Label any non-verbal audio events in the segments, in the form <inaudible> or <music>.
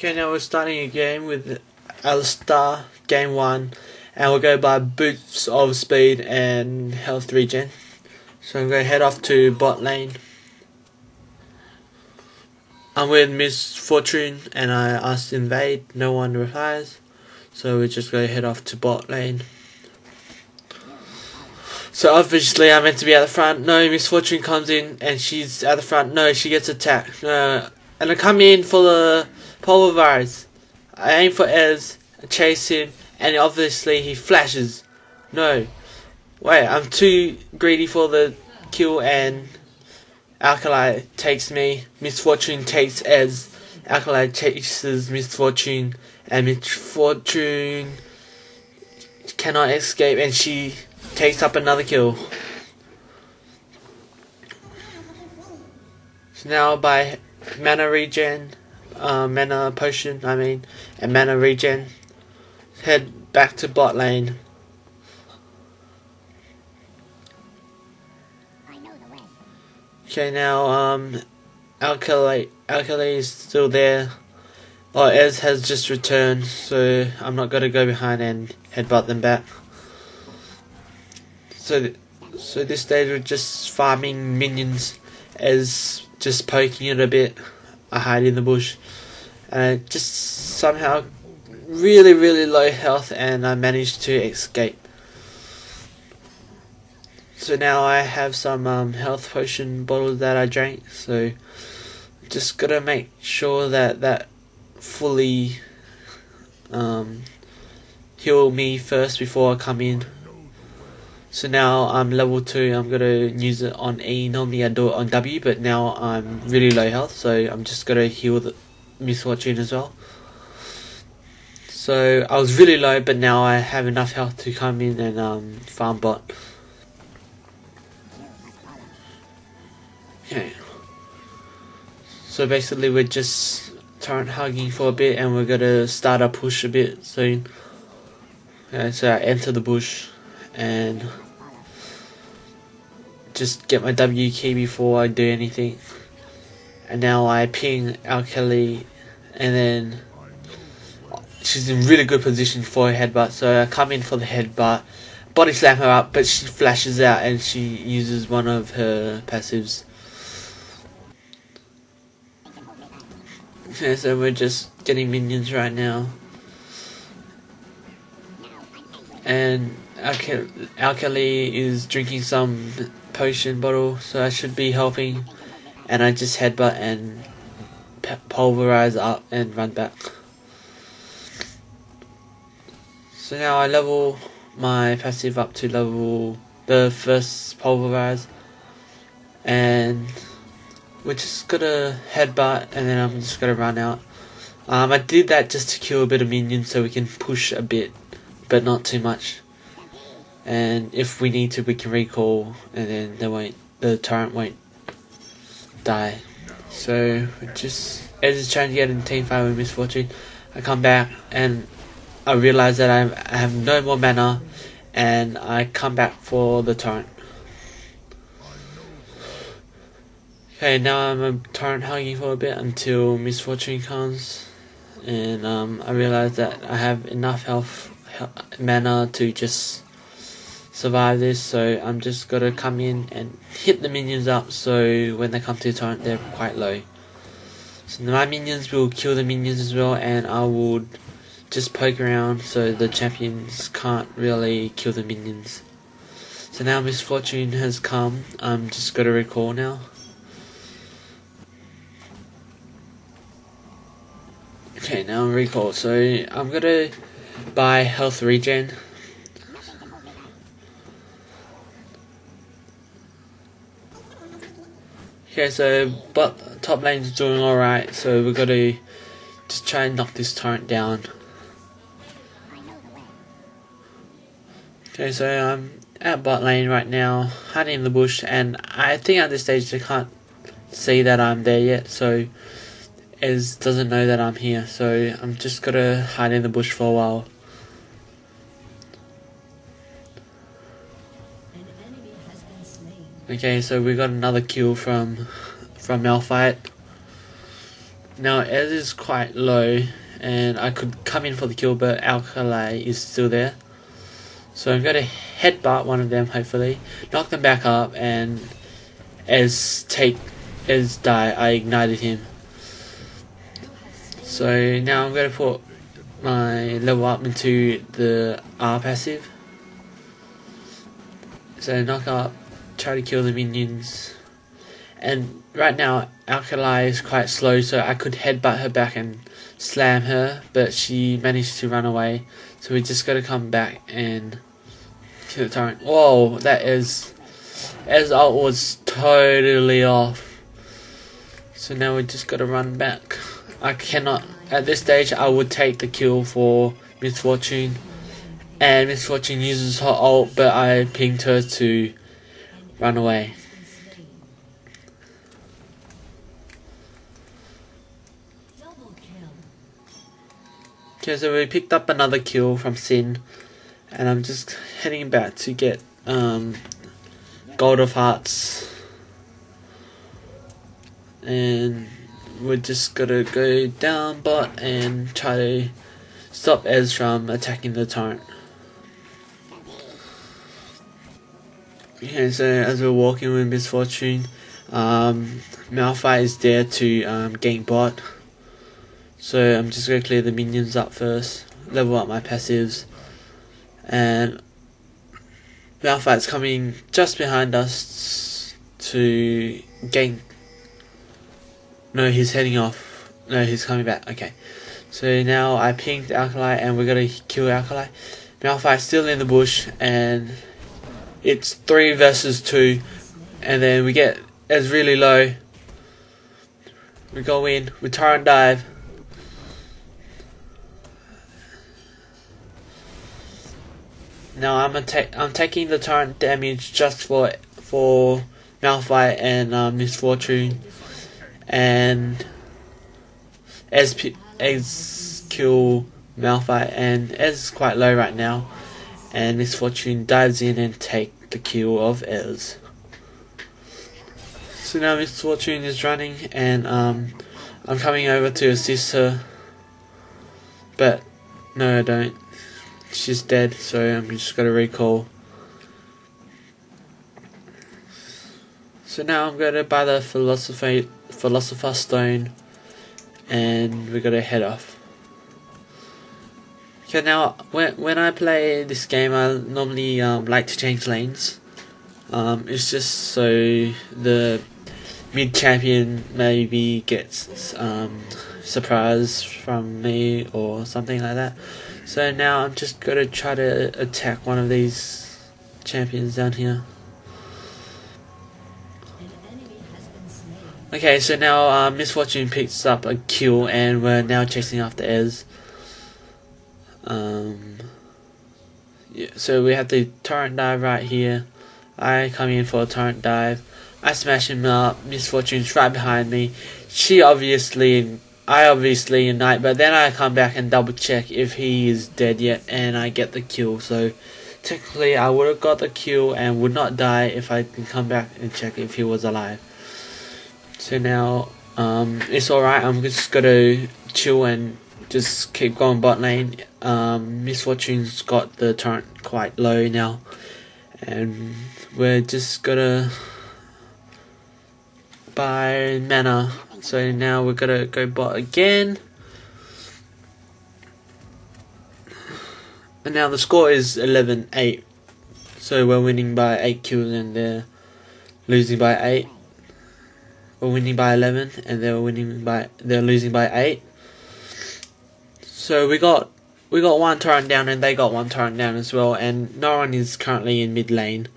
Okay, now we're starting a game with Alistar, game one, and we'll go by boots of speed and health regen. So I'm going to head off to bot lane. I'm with Miss Fortune and I asked invade, no one replies. So we're just going to head off to bot lane. So obviously I'm meant to be at the front. No, Miss Fortune comes in and she's at the front. No, she gets attacked. No, and I come in for the pulverize. I aim for Ez, chase him, and obviously he flashes. No. Wait, I'm too greedy for the kill and Akali takes me. Miss Fortune takes Ez. Akali chases Miss Fortune and Miss Fortune cannot escape and she takes up another kill. So now by mana regen, uh, mana potion, I mean, and mana regen, head back to bot lane. Okay, now, um, Akali, Akali is still there. Oh, Ez has just returned, so I'm not gonna go behind and headbutt them back. So, so this stage we're just farming minions as just poking it a bit. I hide in the bush. And just somehow really, really low health and I managed to escape. So now I have some um, health potion bottles that I drank. So just gotta make sure that that fully um, heal me first before I come in. So now I'm level 2, I'm going to use it on E, normally I do it on W, but now I'm really low health, so I'm just going to heal the Miss Fortune as well. So I was really low, but now I have enough health to come in and um, farm bot. Okay. So basically we're just turret hugging for a bit and we're going to start a push a bit soon. Okay, so I enter the bush and just get my W key before I do anything. And now I ping Akali and then she's in really good position for a headbutt. So I come in for the headbutt body slam her up but she flashes out and she uses one of her passives. So we're just getting minions right now. And Akali is drinking some potion bottle, so I should be helping. And I just headbutt and pulverize up and run back. So now I level my passive up to level the first pulverize, and we're just gonna headbutt, and then I'm just gonna run out. Um, I did that just to kill a bit of minions so we can push a bit, but not too much and if we need to we can recall and then they won't the turret won't die. So just as it's trying to get in team fight with Miss Fortune I come back and I realize that I have no more mana and I come back for the turret okay now I'm a turret hugging for a bit until Miss Fortune comes and um, I realize that I have enough health, health mana to just survive this, so I'm just gonna come in and hit the minions up so when they come to torrent they're quite low. So my minions will kill the minions as well and I would just poke around so the champions can't really kill the minions. So now Miss Fortune has come, I'm just gonna recall now. Okay, now recall. So I'm gonna buy health regen. Okay, so but top lane's doing alright, so we're gonna just try and knock this torrent down. Okay, so I'm at bot lane right now, hiding in the bush, and I think at this stage they can't see that I'm there yet, so Ez doesn't know that I'm here, so I'm just gonna hide in the bush for a while. Okay, so we got another kill from from Malphite. now Ez is quite low and I could come in for the kill but Akali is still there. So I'm to headbutt one of them hopefully, knock them back up and as take as die I ignited him. So now I'm going to put my level up into the R passive. So knock up, try to kill the minions. And right now Akali is quite slow so I could headbutt her back and slam her, but she managed to run away. So we just gotta come back and kill the turret. Whoa, that is as ult was totally off. So now we just gotta run back. I cannot at this stage I would take the kill for Miss Fortune. And Miss Fortune uses her ult but I pinged her to run away. Okay, so we picked up another kill from Sin, and I'm just heading back to get um, Gold of Hearts, and we're just gonna go down bot and try to stop Ez from attacking the torrent. Okay, so as we're walking with Miss Fortune, um, Malphite is there to um, gank bot. So I'm just going to clear the minions up first, level up my passives, and Malphite's coming just behind us to gain. No, he's heading off. No, he's coming back. Okay. So now I pinged Akali and we're gonna kill Akali. Malphite's still in the bush and it's three versus two and then we get as really low. We go in, we turn dive, Now I'm I'm taking the turret damage just for for Malphite and uh, Miss Fortune, and as as kill Malphite and as is quite low right now, and Miss Fortune dives in and take the kill of Ez. So now Miss Fortune is running and um, I'm coming over to assist her, but no I don't she's dead, so I'm just gonna recall. So now I'm gonna buy the philosopher philosopher stone, and we're gonna head off. Okay, now when when I play this game, I normally um, like to change lanes. Um, it's just so the mid champion maybe gets um, surprise from me or something like that. So now I'm just gonna try to attack one of these champions down here. Okay, so now uh, Miss Fortune picks up a kill and we're now chasing after Ez. Um, yeah, so we have the torrent dive right here. I come in for a torrent dive. I smash him up. Miss Fortune's right behind me. She obviously I obviously unite, but then I come back and double check if he is dead yet, and I get the kill. So technically, I would have got the kill and would not die if I can come back and check if he was alive. So now um, it's alright. I'm just gonna chill and just keep going bot lane. Um, Miss Fortune's got the turret quite low now, and we're just gonna buy mana so now we're gonna go bot again. And now the score is 11-8. So we're winning by 8 kills and they're losing by 8. We're winning by 11 and they're winning by they're losing by 8. So we got we got one turret down and they got one turret down as well and no one is currently in mid lane.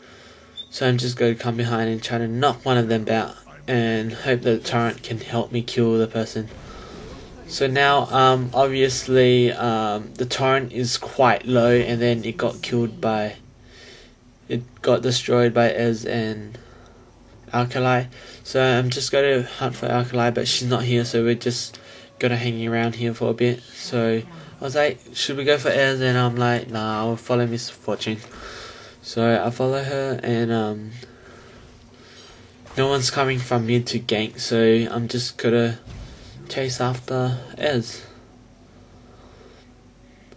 So I'm just going to come behind and try to knock one of them out and hope that the torrent can help me kill the person. So now, um, obviously, um, the torrent is quite low, and then it got killed by, it got destroyed by Ez and Akali. So I'm just going to hunt for Akali, but she's not here, so we're just gonna hang around here for a bit. So I was like, should we go for Ez? And I'm like, nah, I'll follow Miss Fortune. So I follow her, and um, no one's coming from mid to gank, so I'm just gonna chase after Ez.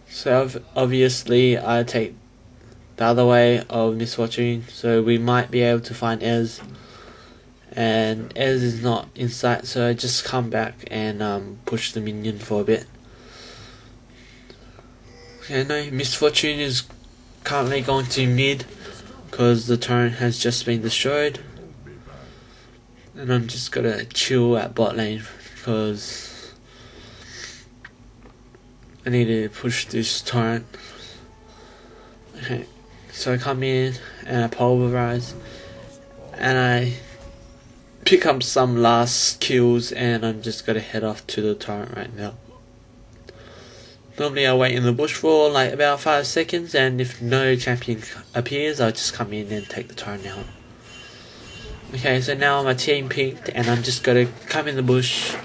So obviously I take the other way of Miss Fortune, so we might be able to find Ez. And Ez is not in sight, so I just come back and um, push the minion for a bit. Okay, no, Miss Fortune is currently going to mid because the turret has just been destroyed. And I'm just gonna chill at bot lane because I need to push this torrent. Okay, so I come in and I pulverize and I pick up some last kills and I'm just gonna head off to the torrent right now. Normally I wait in the bush for like about 5 seconds and if no champion appears I'll just come in and take the turn out. Okay, so now my team peaked and I'm just gonna come in the bush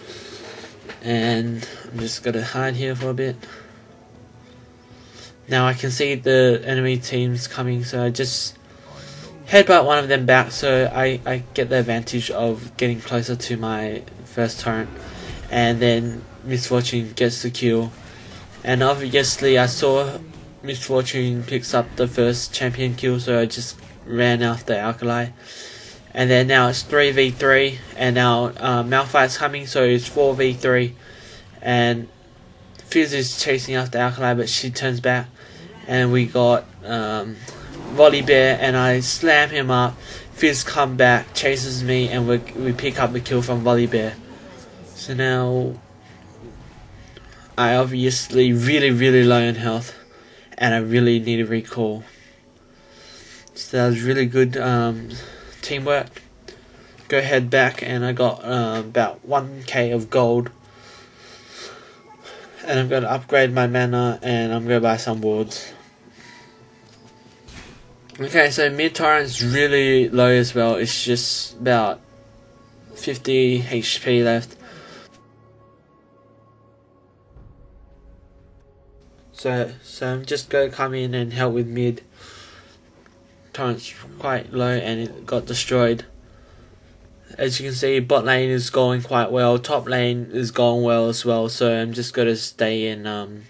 and I'm just gonna hide here for a bit. Now I can see the enemy teams coming so I just headbutt one of them back so I, I get the advantage of getting closer to my first turn and then Miss Fortune gets the kill and obviously I saw Miss Fortune picks up the first champion kill, so I just ran after Akali. And then now it's 3v3, and now uh, Malphite's coming, so it's 4v3. And Fizz is chasing after Akali, but she turns back. And we got um, Volibear, and I slam him up. Fizz come back, chases me, and we, we pick up the kill from Volibear. So now I obviously really really low in health and I really need a recall. So that was really good um, teamwork. Go head back and I got uh, about 1k of gold. And I'm going to upgrade my mana and I'm going to buy some wards. Okay, so mid torrent's really low as well. It's just about 50 HP left. So, so I'm just gonna come in and help with mid. Torrent's quite low and it got destroyed. As you can see, bot lane is going quite well. Top lane is going well as well. So I'm just gonna stay and um,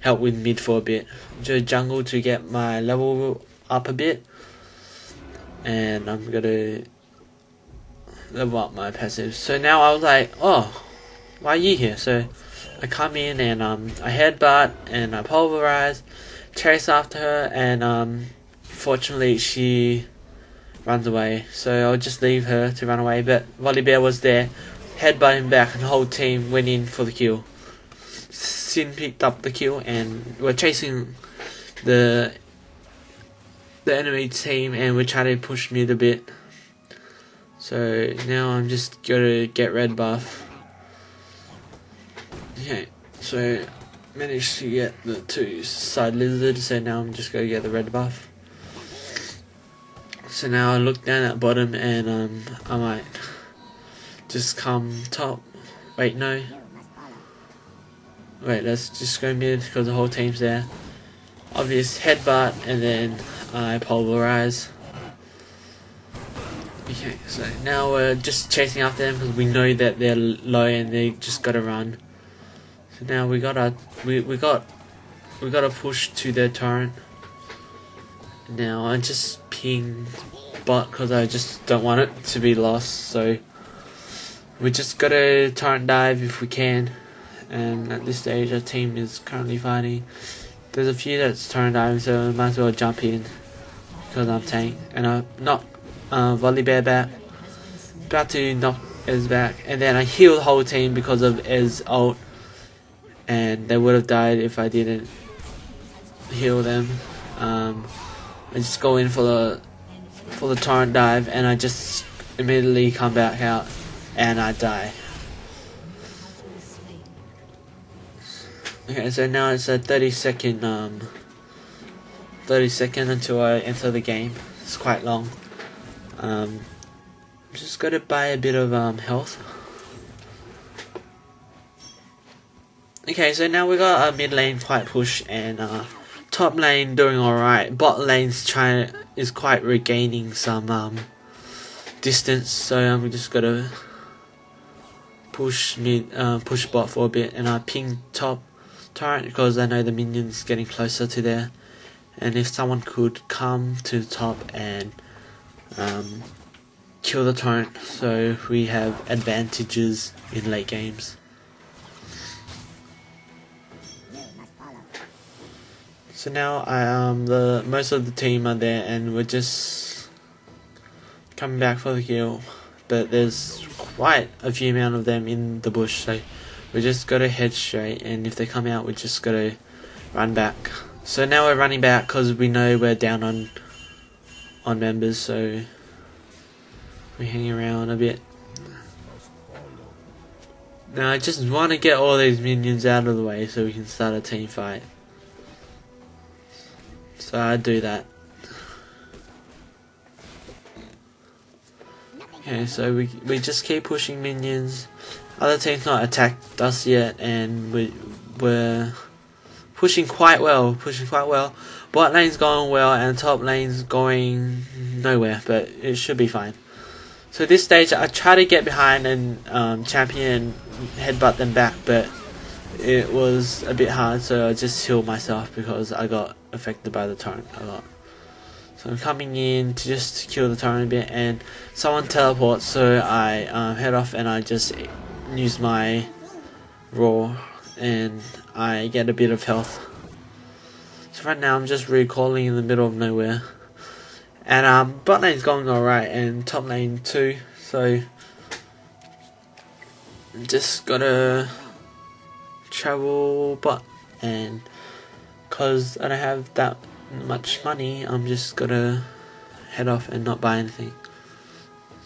help with mid for a bit. To jungle to get my level up a bit, and I'm gonna level up my passive. So now I was like, oh, why are you here? So I come in and um, I headbutt and I pulverize, chase after her, and um, fortunately she runs away. So I'll just leave her to run away. But Volibear was there, headbutt him back, and the whole team went in for the kill. Sin picked up the kill, and we're chasing the the enemy team, and we're trying to push mid a bit. So now I'm just gonna get red buff. Okay, so managed to get the two side lizards, so now I'm just gonna get the red buff. So now I look down at bottom and um I might just come top. Wait no. Wait, let's just go mid because the whole team's there. Obvious headbutt and then I pulverize. Okay, so now we're just chasing after them because we know that they're low and they just gotta run. So now we gotta we we got we gotta push to their turret. Now I just ping bot because I just don't want it to be lost. So we just gotta turret dive if we can. And at this stage, our team is currently fighting. There's a few that's turret diving, so I might as well jump in because I'm tank and I knock uh, Volibear back. About to knock Ez back, and then I heal the whole team because of Ez ult and they would have died if I didn't heal them. Um, I just go in for the for the torrent dive, and I just immediately come back out, and I die. Okay, so now it's a 30 second um 30 second until I enter the game. It's quite long. Um, just gonna buy a bit of um health. Okay, so now we got a mid lane quite push and uh, top lane doing alright. Bot lane's trying is quite regaining some um, distance, so I'm just gonna push mid, uh, push bot for a bit, and I ping top turret because I know the minions getting closer to there, and if someone could come to the top and um, kill the torrent, so we have advantages in late games. So now I um the most of the team are there and we're just coming back for the kill, but there's quite a few amount of them in the bush, so we just gotta head straight, and if they come out, we just gotta run back. So now we're running back because we know we're down on on members, so we hang around a bit. Now I just want to get all these minions out of the way so we can start a team fight. So I do that. Okay, so we we just keep pushing minions. Other teams not attacked us yet, and we we're pushing quite well, pushing quite well. Bot lane's going well, and top lane's going nowhere, but it should be fine. So this stage, I try to get behind and um, champion headbutt them back, but it was a bit hard, so I just healed myself because I got affected by the torrent a lot. So I'm coming in to just kill the torrent a bit, and someone teleports, so I um, head off and I just use my roar, and I get a bit of health. So right now I'm just recalling in the middle of nowhere. And um, bot lane's going alright, and top lane too, so I'm just gotta travel but and cause I don't have that much money I'm just gonna head off and not buy anything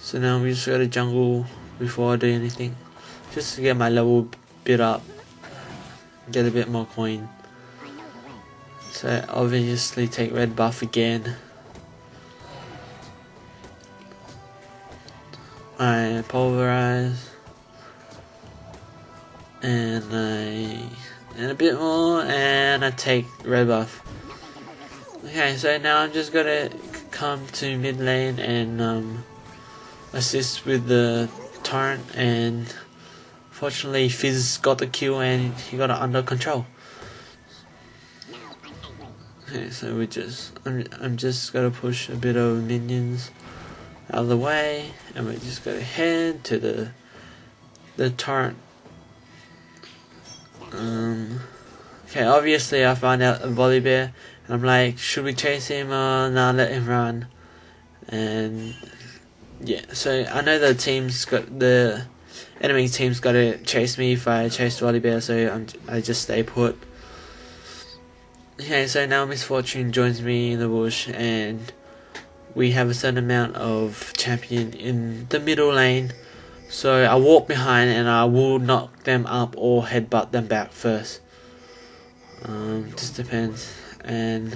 so now we just gotta jungle before I do anything just to get my level bit up. Get a bit more coin. So obviously take red buff again. I pulverize. And I and a bit more and I take red buff. Okay, so now I'm just gonna come to mid lane and um, assist with the torrent and fortunately Fizz got the kill and he got it under control. Okay, so we just I'm I'm just gonna push a bit of minions out of the way and we're just gonna head to the the torrent um, okay, obviously I found out a Volibear, and I'm like, should we chase him or nah, let him run? And yeah, so I know the team's got the enemy team's got to chase me if I chase Volibear, so I'm I just stay put. Okay, so now Miss Fortune joins me in the bush, and we have a certain amount of champion in the middle lane. So I walk behind and I will knock them up or headbutt them back first. Um, just depends. And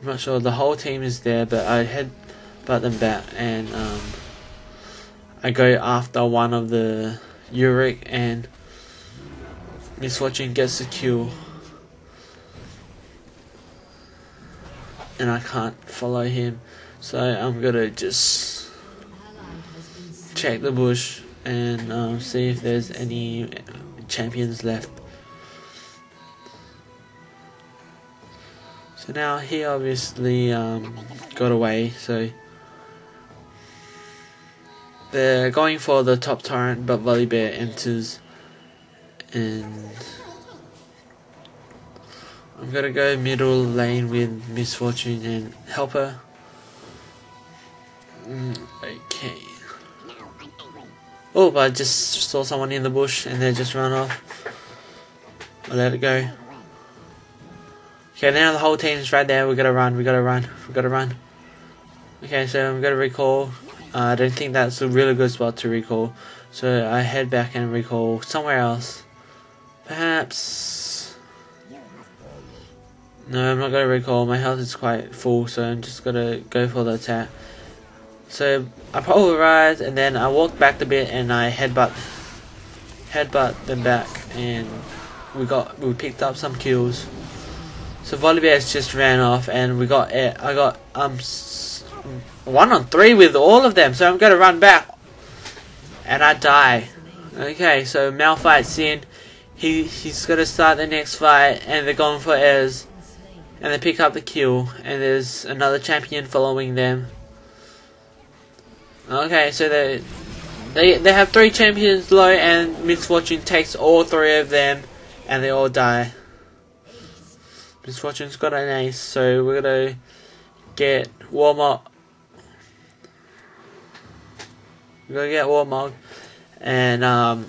I'm not sure the whole team is there, but I headbutt them back and um, I go after one of the Uric and Miss Fortune gets the kill. And I can't follow him, so I'm gonna just check the bush and um, see if there's any champions left. So now he obviously um, got away, so they're going for the top torrent, but Volibear enters, and I'm gonna go middle lane with Miss Fortune and help her. Mm, okay. Oh, but I just saw someone in the bush and they just ran off. I let it go. Okay, now the whole team's right there. We gotta run. We gotta run. We gotta run. Okay, so I'm gonna recall. Uh, I don't think that's a really good spot to recall. So I head back and recall somewhere else. Perhaps. No, I'm not gonna recall. My health is quite full, so I'm just gonna go for the attack. So I pulverized and then I walk back a bit and I headbutt headbutt them back and we got we picked up some kills. So Volibear just ran off and we got it. I got um one on three with all of them. So I'm gonna run back and I die. Okay, so Malphite's in. He he's gonna start the next fight, and they're going for Ez, and they pick up the kill, and there's another champion following them. Okay, so they they they have three champions low, and Miss Fortune takes all three of them, and they all die. Miss Fortune's got an ace, so we're gonna get Warmog. We're gonna get Warmog, and um.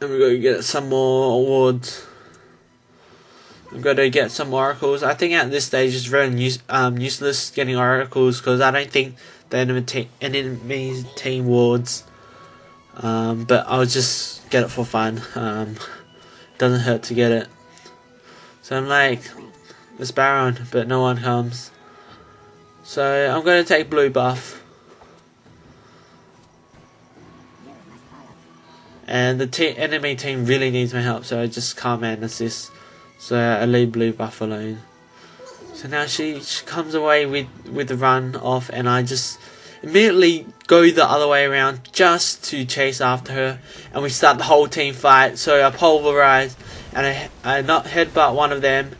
And we're gonna get some more awards. I'm gonna get some oracles. I think at this stage it's very use, um, useless getting oracles because I don't think the enemy, te- enemy team wards. Um, but I'll just get it for fun. Um, <laughs> doesn't hurt to get it. So I'm like, it's Baron, but no one comes. So I'm gonna take blue buff. And the te enemy team really needs my help, so I just come and assist. So I leave blue buff alone. So now she, she comes away with, with the run off, and I just immediately go the other way around just to chase after her. And we start the whole team fight. So I pulverize, and I, I not headbutt one of them.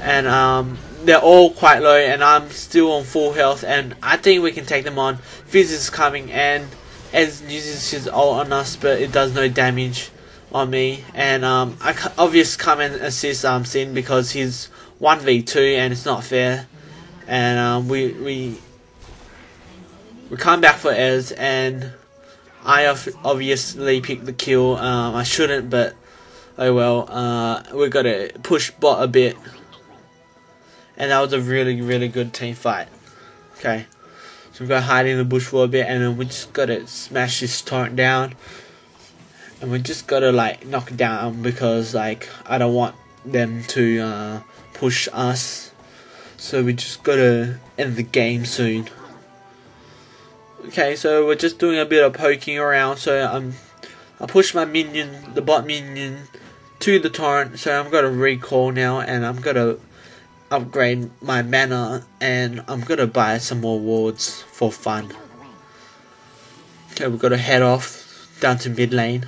And um, they're all quite low, and I'm still on full health. And I think we can take them on. Fizz is coming, and Ez uses his ult on us, but it does no damage on me. And um, I obviously come and assist um, Sin because he's 1v2 and it's not fair. And um, we we we come back for Ez, and I obviously picked the kill. Um, I shouldn't, but oh well. Uh, we got to push bot a bit, and that was a really really good team fight. Okay. So we got hide in the bush for a bit, and then we just gotta smash this torrent down. And we just gotta like knock it down because like I don't want them to uh, push us. So we just gotta end the game soon. Okay, so we're just doing a bit of poking around. So I'm I push my minion, the bot minion, to the torrent. So I'm gonna recall now, and I'm gonna upgrade my mana and I'm gonna buy some more wards for fun. Okay, we've got to head off down to mid lane.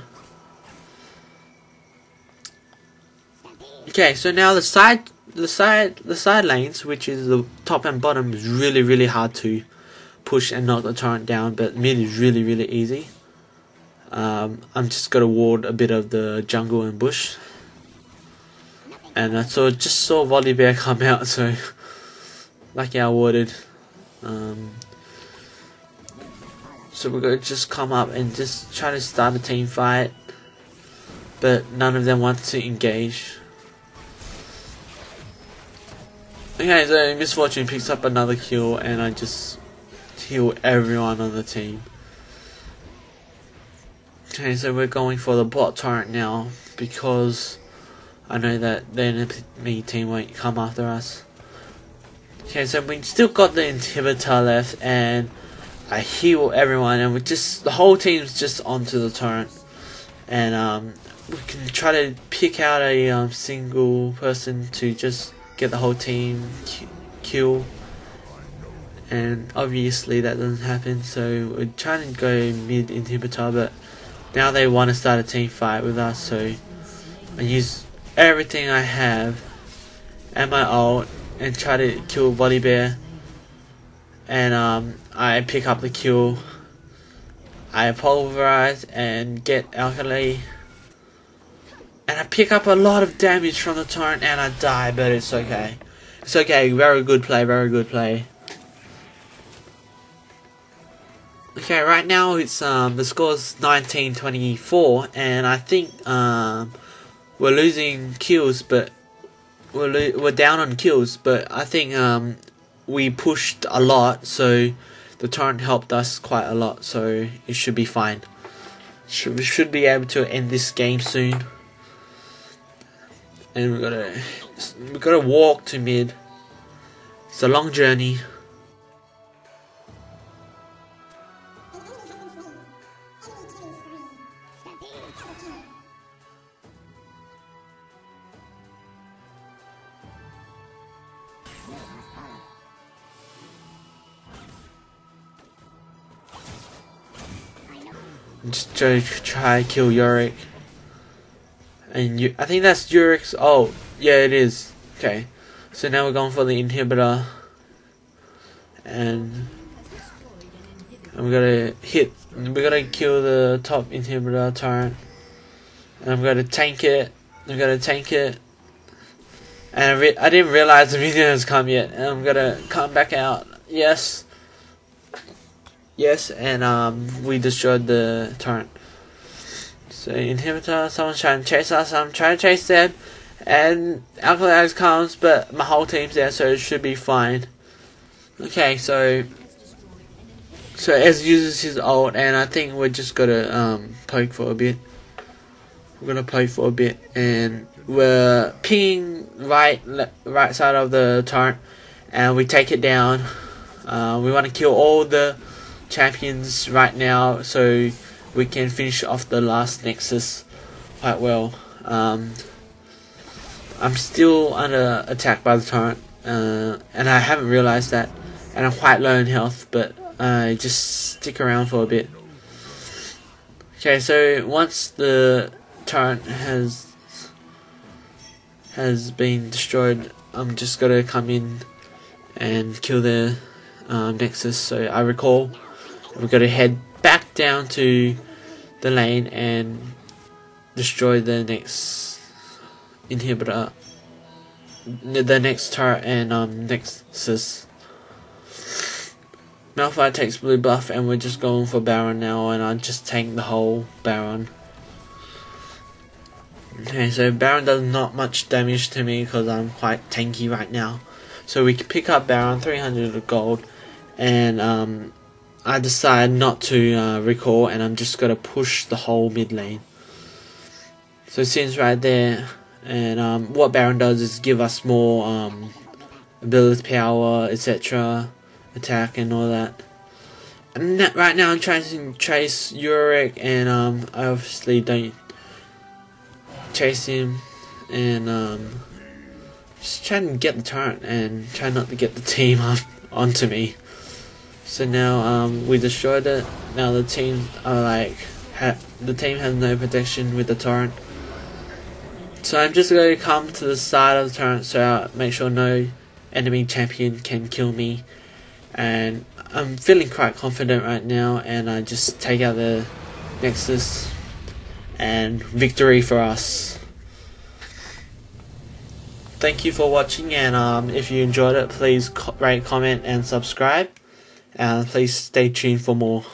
Okay, so now the side the side the side lanes, which is the top and bottom, is really really hard to push and knock the torrent down, but mid is really really easy. Um, I'm just gonna ward a bit of the jungle and bush and I saw just saw Volibear <laughs> come out, so lucky I warded. Um, so we're gonna just come up and just try to start a team fight, but none of them want to engage. Okay, so Miss Fortune picks up another kill, and I just heal everyone on the team. Okay, so we're going for the bot turret now because I know that the enemy team won't come after us. Okay, so we still got the inhibitor left, and I heal everyone, and we just the whole team's just onto the torrent, and um, we can try to pick out a um, single person to just get the whole team kill. And obviously that doesn't happen, so we're trying to go mid inhibitor, but now they want to start a team fight with us, so I use everything I have and my ult and try to kill Volibear. And um, I pick up the kill. I pulverize and get Akali. And I pick up a lot of damage from the torrent and I die, but it's okay. It's okay, very good play, very good play. Okay, right now it's um the score's 19-24 and I think um we're losing kills, but we're we're down on kills. But I think um, we pushed a lot, so the torrent helped us quite a lot. So it should be fine. Should we should be able to end this game soon. And we gotta we gotta walk to mid. It's a long journey. Try, try kill Yorick. And you, I think that's Yorick's. Oh, yeah, it is. Okay, so now we're going for the inhibitor, and we gotta hit. We gotta kill the top inhibitor turret, and I'm gonna tank it. I'm gonna tank it. And I, I didn't realize the video has come yet, and I'm gonna come back out. Yes. Yes, and um, we destroyed the turret. So inhibitor, someone's trying to chase us. I'm trying to chase them, and Alkalax comes, but my whole team's there, so it should be fine. Okay, so so Ez uses his ult, and I think we're just gonna um, poke for a bit. We're gonna poke for a bit, and we're pinging right right side of the turret, and we take it down. Uh, we want to kill all the champions right now, so we can finish off the last Nexus quite well. Um, I'm still under attack by the turret, uh, and I haven't realized that, and I'm quite low in health, but I uh, just stick around for a bit. Okay, so once the turret has has been destroyed, I'm just gonna come in and kill the um, Nexus. So I recall we've got to head back down to the lane and destroy the next inhibitor, the next turret and um, Nexus. Malphite takes blue buff and we're just going for Baron now and I just tank the whole Baron. Okay, so Baron does not much damage to me because I'm quite tanky right now. So we pick up Baron, 300 gold, and um, I decide not to uh, recall and I'm just gonna push the whole mid lane. So since right there, and um, what Baron does is give us more um, ability power, etc., attack and all that. And right now I'm trying to chase Yorick and um, I obviously don't chase him and um, just trying to get the turret and try not to get the team <laughs> on, onto me. So now um, we destroyed it. Now the team are like the team has no protection with the torrent. So I'm just going to come to the side of the torrent so I make sure no enemy champion can kill me. And I'm feeling quite confident right now and I just take out the Nexus and victory for us. Thank you for watching and um, if you enjoyed it please co rate, comment and subscribe and please stay tuned for more.